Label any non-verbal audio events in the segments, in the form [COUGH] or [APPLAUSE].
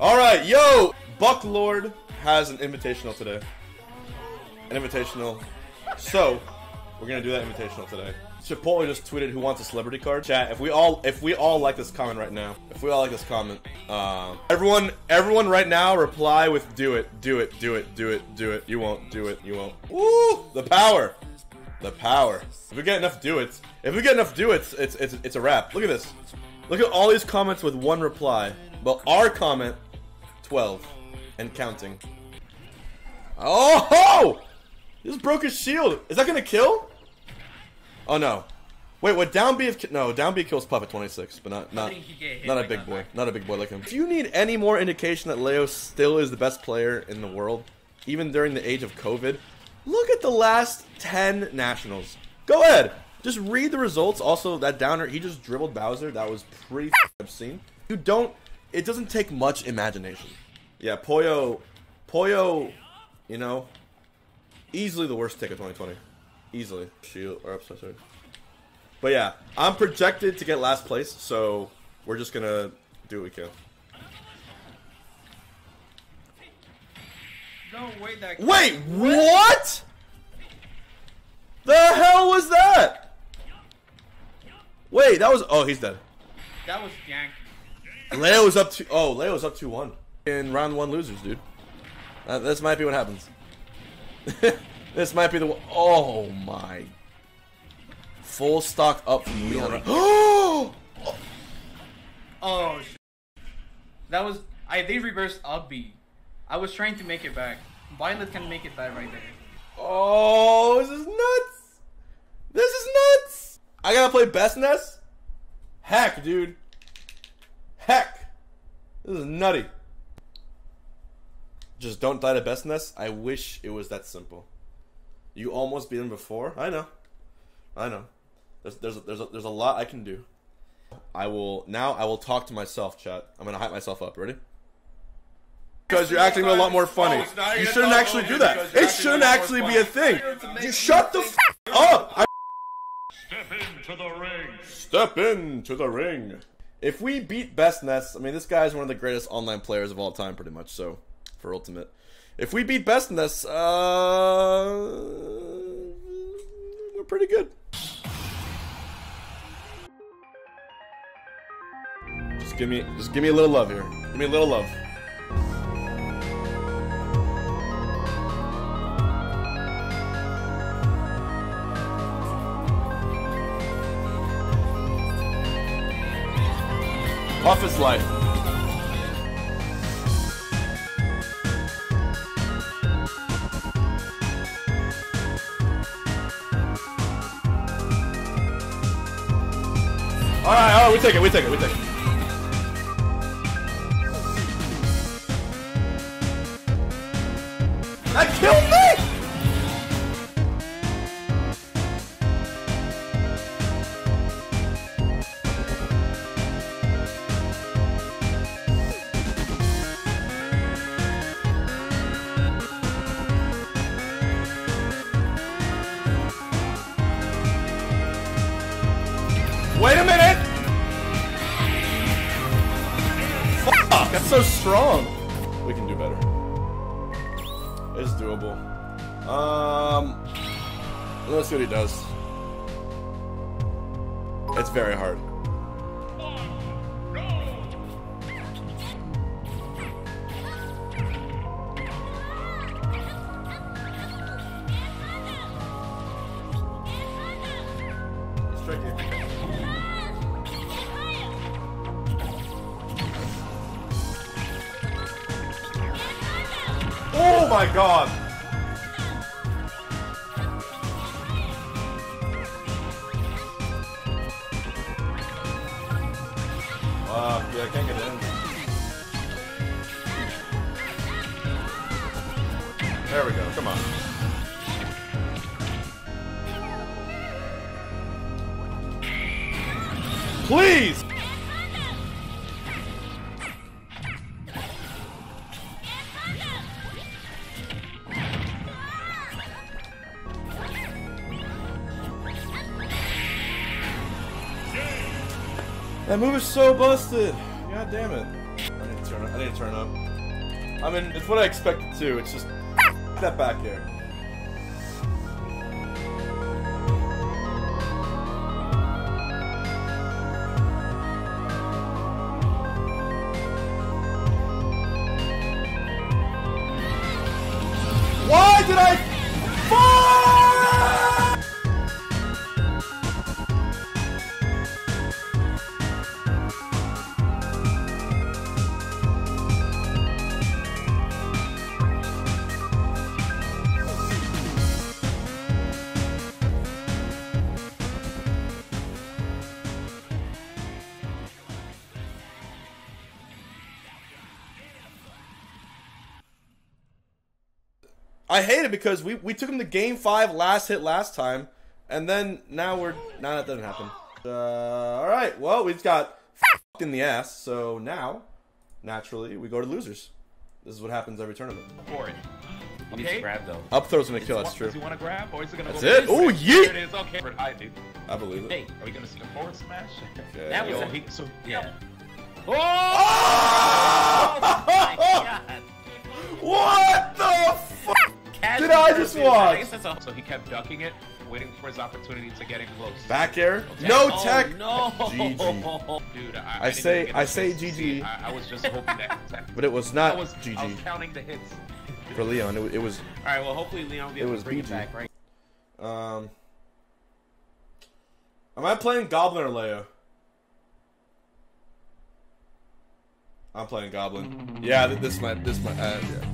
All right, yo, Buck Lord has an invitational today. An invitational. So, we're gonna do that invitational today. Chipotle just tweeted who wants a celebrity card. Chat. If we all, if we all like this comment right now, if we all like this comment, um, everyone, everyone right now reply with "Do it, do it, do it, do it, do it." You won't do it. You won't. Woo! The power, the power. If we get enough do it, if we get enough do it, it's it's it's a wrap. Look at this. Look at all these comments with one reply. But our comment, twelve, and counting. Oh! ho! This broke his shield. Is that gonna kill? Oh no. Wait, what? Down B? If, no, down B kills Puff at 26, but not not think he get hit not a big boy, back. not a big boy like him. Do you need any more indication that Leo still is the best player in the world, even during the age of COVID? Look at the last 10 nationals. Go ahead, just read the results. Also, that downer, he just dribbled Bowser. That was pretty obscene. You don't. It doesn't take much imagination. Yeah, Poyo, Poyo, you know, easily the worst pick of 2020. Easily. Shield or upside sorry. But yeah, I'm projected to get last place, so we're just gonna do what we can. No, wait, that. Wait, what? The hell was that? Wait, that was oh he's dead. That was jank. Leo was up to oh Leo's up two one in round one losers, dude. Uh, this might be what happens. [LAUGHS] this might be the Oh my. Full stock up from Leon. Oh! [GASPS] Oh, sh- that was. I they reversed up B. I was trying to make it back. Violet can make it back right there. Oh, this is nuts! This is nuts! I gotta play BestNess? Heck, dude. Heck. This is nutty. Just don't die to BestNess. I wish it was that simple. You almost beat him before. I know. I know. There's there's a, there's a, there's a lot I can do. I will now. I will talk to myself, chat. I'm gonna hype myself up. Ready? Because you're acting a lot more funny. You shouldn't actually do that. It shouldn't actually be a thing. You shut the f- up. I- Step into the ring. Step into the ring. If we beat BestNess, I mean, this guy is one of the greatest online players of all time, pretty much. So, for Ultimate, if we beat BestNess, uh, we're pretty good. Just give me, just give me a little love here. Give me a little love. Office life. All right, all right, we take it, we take it, we take it. That killed me! Strong. We can do better. It's doable. Um, let's see what he does. It's very hard. It's tricky. My god! Fuck, yeah, I can't get in. There we go, come on. Please! That move is so busted. God damn it. I need to turn up. I need to turn up. I mean, it's what I expected to. It's just that back here. I hate it because we, we took him to game five last hit last time, and then now we're now that doesn't happen. Uh, all right, well we've got f***ed in the ass, so now naturally we go to losers. This is what happens every tournament. for it. He needs to grab though. Up throw's gonna kill. That's true. Does he want to grab, or is it gonna That's go it? for Ooh, There it is. Okay, I do. I believe it. Hey, Are we gonna see a forward smash? Okay. that was Yo, a, he, so yeah. Oh! My [LAUGHS] God. what the fuck? Casual Did I just watch? guess that's a- so he kept ducking it, waiting for his opportunity to get in close. Back air? No Oh, tech. No. GG. Dude, I, I didn't say- even get I a say GG. I, I was just hoping that. [LAUGHS] that But it was I not was, I was GG counting the hits. for Leon. It, it was All right. Well, hopefully Leon will be It able was to bring BG. it back, right? um. Am I playing Goblin or Leia? I'm playing Goblin. [LAUGHS] Yeah, this might this might uh, yeah.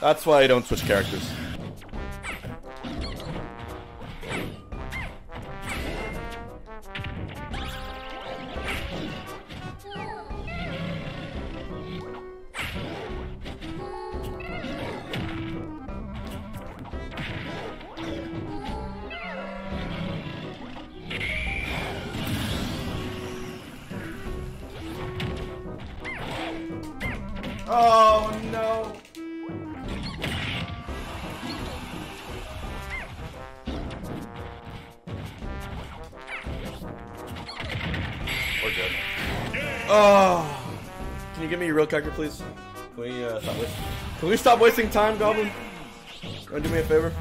That's why I don't switch characters. Oh We're good. Oh. Can you give me your real character, please? Can we, uh, stop wasting, can we stop wasting time, Goblin? You wanna do me a favor?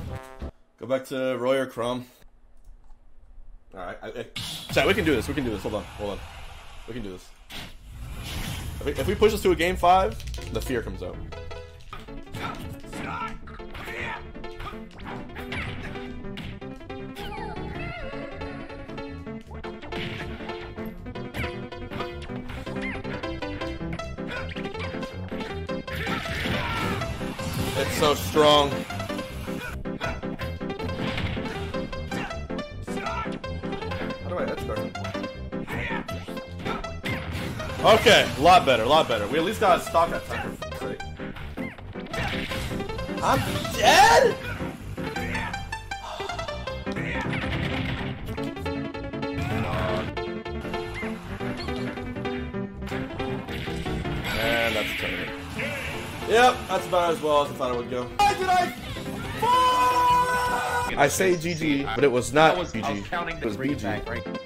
Go back to Roy or Chrom. Alright, I, I, chat, we can do this, we can do this. Hold on, hold on. We can do this. If we, if we push this to a game five, the fear comes out. It's so strong. How do I edge guard? Okay, a lot better, a lot better. We at least got a stock that time for sake. I'm dead? [SIGHS] And that's a tournament. Yep, that's about as well as I thought it would go. Why did I fall? I say GG, but it was not I was, I was GG. counting It the was BG. back, right?